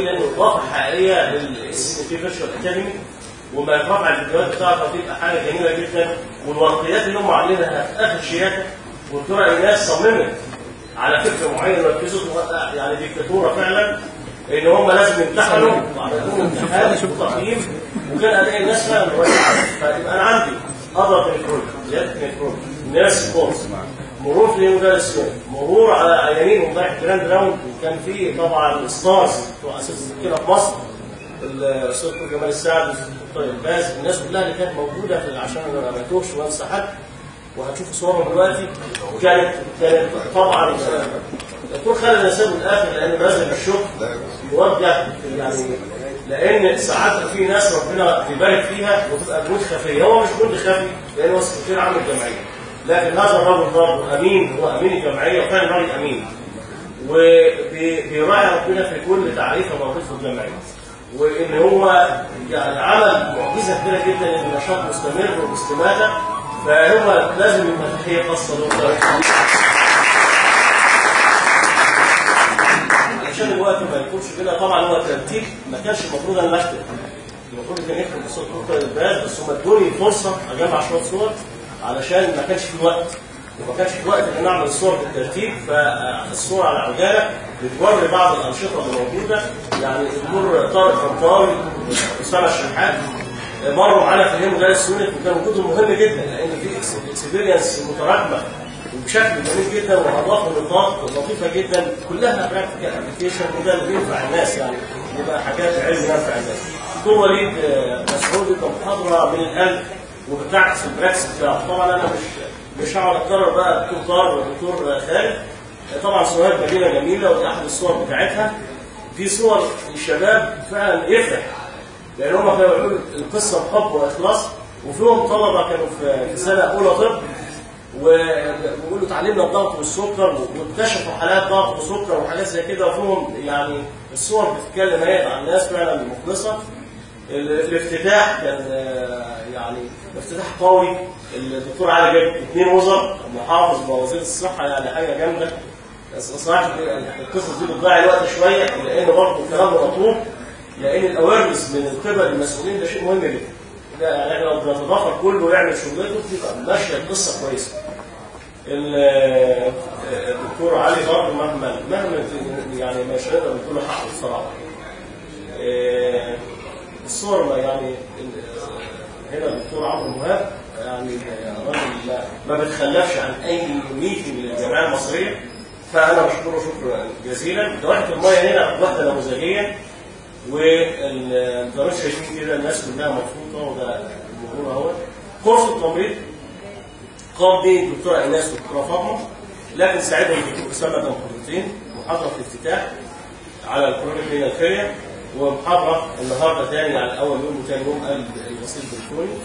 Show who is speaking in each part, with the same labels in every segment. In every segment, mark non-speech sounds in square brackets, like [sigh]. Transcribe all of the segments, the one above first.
Speaker 1: لأنه اضافه حقيقيه للاس تي فيرتشوال اكاديمي وما رفع الفيديوهات بتاعته هتبقى حاجة جميله جدا والورقيات اللي هم عاملينها في اخر شياكه والدكتورة إيناس صممت على فكرة معينة ركزوا يعني ديكتاتورة فعلا إن هم لازم يمتحنوا وعملوا امتحان وتقييم وكان أداء الناس فعلا فيبقى أنا عندي اضرب نيكرول زيادة نيكرول نيرس كورس. مرور في مدرس مرور على عيانين وضيع grand round وكان في طبعا بتوع أساس كده في مصر الأستاذ دكتور جمال السعد والدكتور الباز الناس كلها اللي كانت موجودة في عشان أنا ما اتوهش وأنسى حد وهتشوفوا صورهم دلوقتي وكانت كانت طبعا الدكتور خالد نسيب الآخر لأنه لازم الشكر يوجه يعني لأن ساعات في ناس ربنا بيبارك فيها وتبقى جهود خفية هو مش جهد خفي لأن هو سكرتير عام الجمعية لكن هذا الرجل برضه أمين هو أمين الجمعية وكان راجل أمين. وبيراعي ربنا في كل تعريفه موجود في الجمعيه وإن هو يعني عمل معجزة كبيرة جدا إن النشاط مستمر وباستماته فهو لازم يبقى تحيه خاصة له عشان الوقت ما يكونش كده طبعا هو ترتيب ما كانش المفروض أنا أكتب. المفروض كان يكتب بصوت دكتور الباز بس هم ادوني فرصة أجمع شوية صور علشان ما كانش في وقت. وما كانش في وقت إن أنا أعمل الصور بالترتيب فالصور على عجالة بتوري بعض الأنشطة اللي موجودة. يعني الدكتور طارق طنطاوي اسامه الشحات مروا معانا في اليوم جاي سونيك وكان وجودهم مهم جدا لأن في experience متراكمة وبشكل جميل جدا واضافوا نقاط لطيفة جدا. كلها practical application وده اللي بينفع الناس يعني يبقى حاجات علم ينفع الناس. دكتور وليد مسعود كان محاضرة من القلب وبتعكس البراكس بتاعه. طبعا أنا مش مش هقعد أكرر بقى الدكتور طارق والدكتور خالد. طبعا صور جميلة جميلة ودي أحد الصور بتاعتها. في صور الشباب فعلا يفرح لأن هم كانوا بيقولوا القصة بحب وإخلاص وفيهم طلبة كانوا في سنة أولى طب وبيقولوا تعليمنا الضغط والسكر واكتشفوا حالات ضغط وسكر وحاجات زي كده. وفيهم يعني الصور بتتكلم هي عن ناس فعلا مخلصة. الافتتاح كان يعني افتتاح قوي. الدكتور علي جاب اثنين وزراء محافظ ووزير الصحة يعني حاجة جامدة. بس صراحة القصص دي بتضيع الوقت شوية لأن برضه الكلام مطلوب لأن الاويرنس من قبل المسؤولين ده شيء مهم جدا. ده يعني إحنا لو بنتضافر كله ويعمل شغلته تبقى ماشية القصة كويسة. الدكتور علي برضه مهما مهما يعني مش هنقدر نقول له حقه الصراحة. الصور يعني هنا الدكتور عمرو مهاب يعني راجل ما بتخلفش عن أي ميتنج للجمعيه المصرية. فأنا بشكره شكرا جزيلا. دوحه المية هنا وحده نموذجيه والدراسه شايفين كده الناس كلها مبسوطة وده الجمهور أهو. كورس التمريض قام به الدكتوره إيناس والدكتوره فاطمة. لكن ساعدهم الدكتور أسامة محاضرتين محاضرة في الافتتاح على ال project هنا الخيريه ومحاضره النهارده ثاني على اول يوم وثاني يوم قال الغسيل البريتوني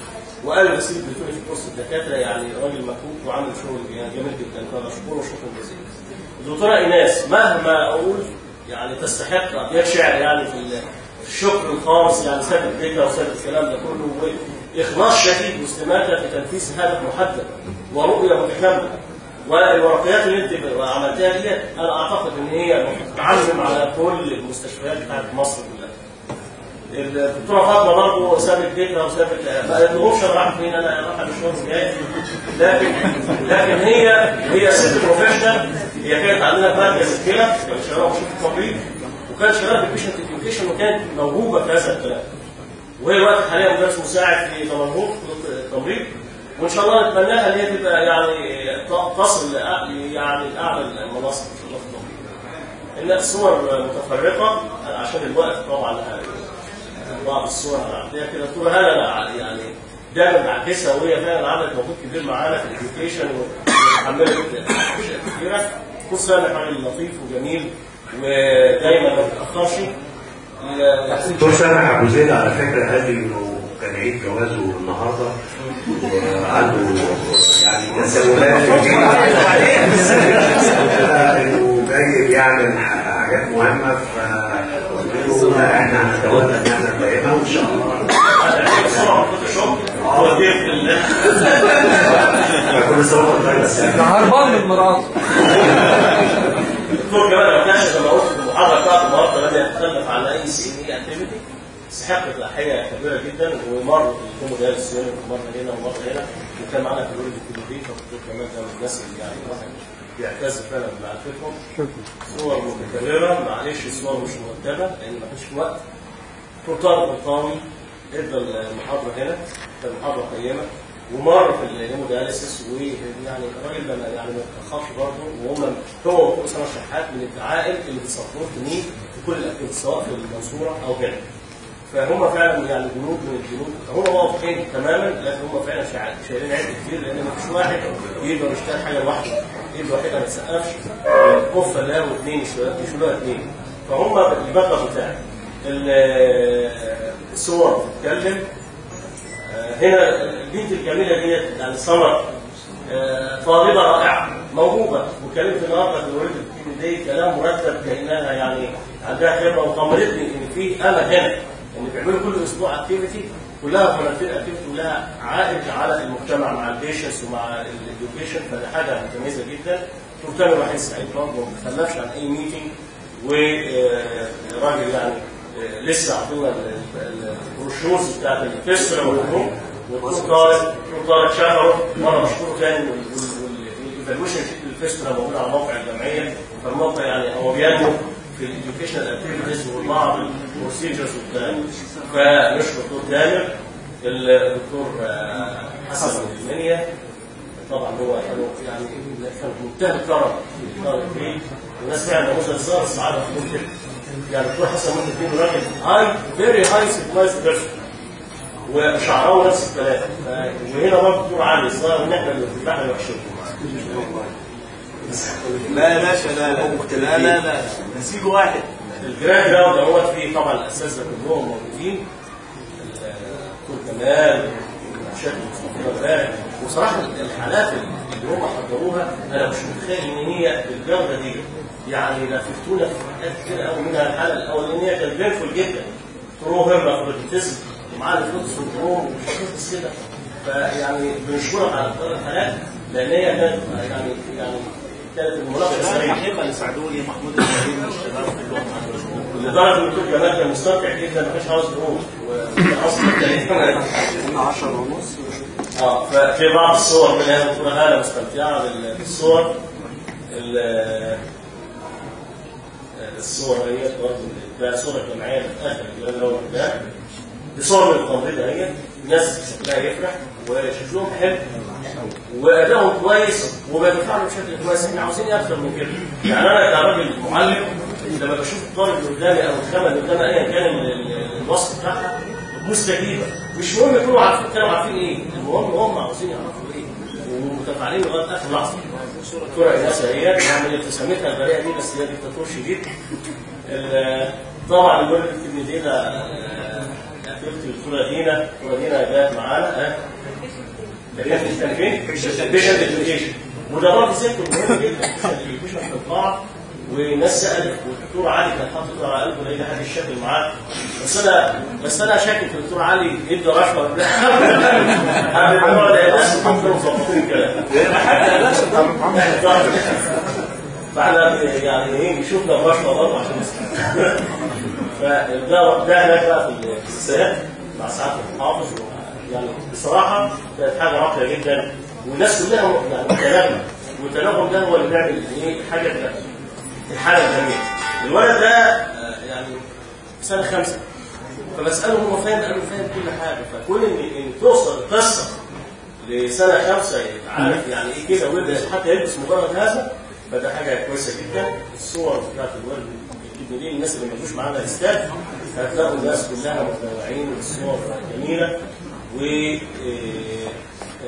Speaker 1: وقال الغسيل البريتوني في course الدكاترة يعني راجل مكوك وعامل شغل جميل جدا. فبشكره شكرا جزيلا. الدكتوره إيناس مهما أقول يعني تستحق ابيات شعر يعني في الشكر الخالص يعني سابت بيتها وسابت الكلام ده كله. وإخلاص شديد واستماته في تنفيذ هدف محدد ورؤية متكاملة. والورقيات اللي انت عملتها دي أنا أعتقد إن هي تعلم على كل المستشفيات بتاعت مصر. الدكتوره فاطمة برضه سابت بيتها وسابت ما قالتلهمش أنا رايح فين أنا رايح مشوار جاي لكن لكن هي هي ست professional هي كانت عندنا مركز الكلى كانت شغاله في التمريض وكانت شغاله في ال patient education وكانت موهوبة في هذا الكلام. وهي دلوقتي حاليا مدرس مساعد في تمرهوط التمريض وإن شاء الله نتمناها إن هي تبقى يعني تصل يعني لاعلى المناصب في التمريض. الصور متفرقة عشان الوقت طبعا بعض الصور هنعديها كده طول هلا يعني دايما بعكسها وهي فعلا عملت مجهود كبير معانا في الاديوكيشن وحملت اشياء كثيره بص أنا راجل لطيف وجميل ودايما ما بيتاخرش
Speaker 2: دكتور سامح أبو زيد على فكرة قال لي إنه كان عيد جوازه النهارده. وعنده يعني تساؤلات انه جاي يعمل حاجات مهمة فقلت له لا إحنا هنتولى
Speaker 3: هربان من مراته
Speaker 1: الدكتور جمال ما ما قلت في المحاضره بتاعته النهارده ولم يتخلف عن اي سي ان اي اكتيفيتي استحق تحيه كبيره جدا ومر في مدير السيوني مره هنا ومره هنا وكان معانا في الورد التلفزيون فالدكتور كمان ده من الناس اللي يعني الواحد بيعتز فعلا بمعرفتهم صور متكرره معلش صور مش مرتبه لأن مفيش وقت دكتور طنطاوي ادى المحاضرة هنا كانت محاضره قيمة ومر في ال hemodialysis ويعني الراجل ده يعني ما اتاخرش برضه وهم هو سنه شحات من الدعائم ال main في كل ال activity سواء في المنصورة أو هنا فهم فعلا يعني جنود من الجنود. هم واقفين تماما لكن هم فعلا شايلين عبء كتير لأن ما فيش واحد يقدر يشتغل حاجة لوحده. ايد واحدة ما تسقفش كفه لا واثنين يشيلوها اثنين فهم المبلغ بتاعي. الصور بتتكلم. آه، هنا البنت الجميلة ديت يعني سمر طالبه رائعة موهوبة. وكلمت النهارده في ال team دي كلام مرتب كأنها يعني عندها خبرة وطمنتني إن في أمل هنا إن بيعملوا كل أسبوع activity كلها volunteer activity كلها عائد على المجتمع مع ال patients ومع ال education فده حاجة متميزة جدا. دكتور الواحد سعيد برضه ما عن أي meeting وراجل يعني آه، لسه ال- ال brochures بتاعت والدكتور طارق الدكتور طارق شهره مره مشكور تاني وال evaluation sheet الفيسترا موجود على موقع الجمعية. فالموقع يعني هو بينمو في ال educational activities وبعض ال procedures والكلام. فنشكر الدكتور تامر الدكتور آه، حسن المنيا طبعا هو كانوا يعني كان منتهى الكرم في الكرم فيه. فعلا نموذج صار السعادة في يعني الدكتور حسن ممكن يكون راجل high very high civilized person وشعراوي نفس الكلام. وهنا برضه الدكتور علي الظاهر ان إحنا اللي إحنا وحشين
Speaker 3: لا يا باشا لا لا لا لا لا. نسيج واحد.
Speaker 1: ال grand ده دوت فيه طبعا الاساتذه كلهم موجودين. دكتور كمال وصراحة الحالات اللي هم حضروها أنا مش متخيل إن هي بالجودة دي. يعني لفتونا في حاجات كتير قوي منها الحالة الأولانية كانت painful جدا. true hermaphroditism ومعاه الفلوت syndrome ومش كده. فيعني بنشكرك على اختيار الحالات لأن هي كانت يعني يعني كانت المناقشة سريعة.
Speaker 3: الحقيقة اللي ساعدوني محمود الكريم والشباب كلهم
Speaker 1: لدرجة إن الدكتور جمال كان مستمتع جدا ما كانش عاوز يقوم أصلا
Speaker 3: كنا 10 ونص.
Speaker 1: آه ففي بعض الصور من هذا الدكتوره هاله مستمتعة بال- بالصور. ال- الصور هي برضه ده صورة جماعيه اخر الكلام الأول ده دي صور من التمريض اهي الناس شكلها يفرح وشكلهم حلو. وادائهم كويس وبيتفاعلوا بشكل كويس. إحنا عاوزين أكتر من كده. يعني أنا كراجل معلم لما بشوف الطالب اللي قدامي أو الخامه اللي قدامي ايا كان ال- ال- الوصف بتاعها مستجيبة. مش مهم يكونوا عارفين كانوا عارفين إيه. المهم هم عاوزين يعرفوا إيه. ومتفاعلين لغاية اخر لحظه الدكتوره ايناس هي يعني ابتسامتها البريئه دي بس هي دكتاتور شديد. طبعا الولد الكلمة دي اكتبت الدكتورة دينا الدكتوره دينا جت معانا اديوكيشن وده برضه sector مهم جدا patient education في القاعه والناس سالت والدكتور علي كان حاطط على قلبه لقى حد يشكل معاه. بس أنا بس أنا شاكك في الدكتور علي يدي رشوة. قبل [laughs] [laughs] فاحنا يعني إيه شفنا الرشوه برضه عشان. فده ده هناك بقى في السياسات مع سعاده المحافظ يعني بصراحه كانت حاجة راقيه جدا والناس كلها يعني متناغمه والتناغم ده هو اللي بيعمل إيه حاجة الحاله الجميله الولد ده يعني سنة خمسة فبساله هو فاهم قال فاهم كل حاجة فكون ان توصل القصة لسنة خمسة عارف يعني إيه كده ويبدا حتى يلبس مجرد هذا فده حاجة كويسة جدا. الصور بتاعت الولد الجديد دي الناس اللي ما جوش معانا الاستاد هتلاقوا الناس كلها متنوعين والصور جميلة. و آه،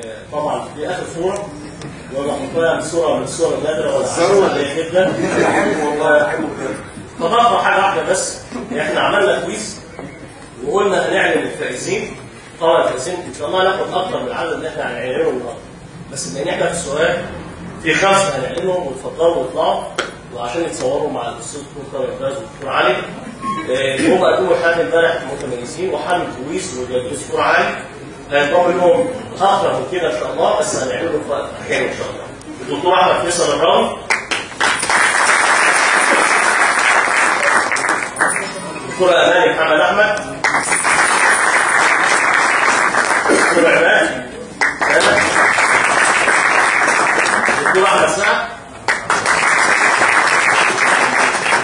Speaker 1: آه، طبعا دي آخر صوره وبحطها صورة من الصور. النادره والعاديه جدا تضافر حاجة واحدة بس إحنا عملنا كويس وقلنا هنعلن الفائزين. طبعا الفائزين ان شاء الله هناخد أكتر من العدد اللي إحنا هنعلنه النهارده بس بما ان إحنا في السؤال في خمسه هنعلنهم ويتفضلوا ويطلعوا وعشان يتصوروا مع الأستاذ الدكتور طارق باز والدكتور علي. آه، هم قدموا حاجة امبارح متميزين وحامل كويس والدكتور علي. هيطلعوا منهم أكتر من كده إن شاء الله بس هنعلنهم في وقت حلو إن شاء الله. الدكتور أحمد فيصل الراوي دكتورة أماني محمد أحمد. دكتور عماد. دكتور أحمد سعد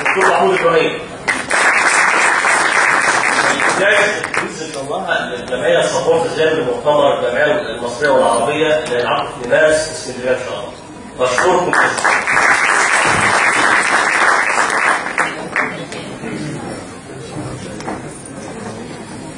Speaker 1: دكتور محمود الله الجمعية الصفوف الجانب المؤتمر الجمعية المصرية والعربية للعقد في مارس اسكندرية إن شاء الله. بشكركم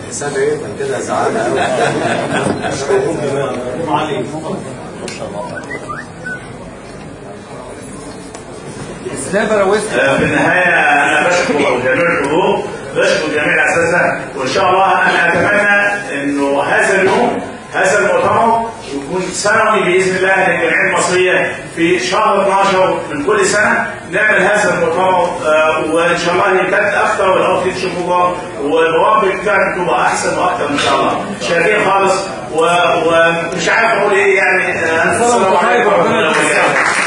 Speaker 3: الانسان إيه كده زعلان قوي
Speaker 4: إزاي بروزت
Speaker 2: في النهاية أنا بشكر جميع الحضور بشكر جميع الأساتذة وإن شاء الله أنا أتمنى إنه هذا اليوم هذا المؤتمر يكون سنوي بإذن الله للجمعية المصرية في شهر 12 من كل سنة نعمل هذا المؤتمر آه، وإن شاء الله كانت أكثر والأول في شهور والبرامج بتاعتك تبقى أحسن وأكثر إن شاء الله. شاكرين خالص ومش عارف أقول إيه يعني آه، السلام عليكم ورحمة الله وبركاته.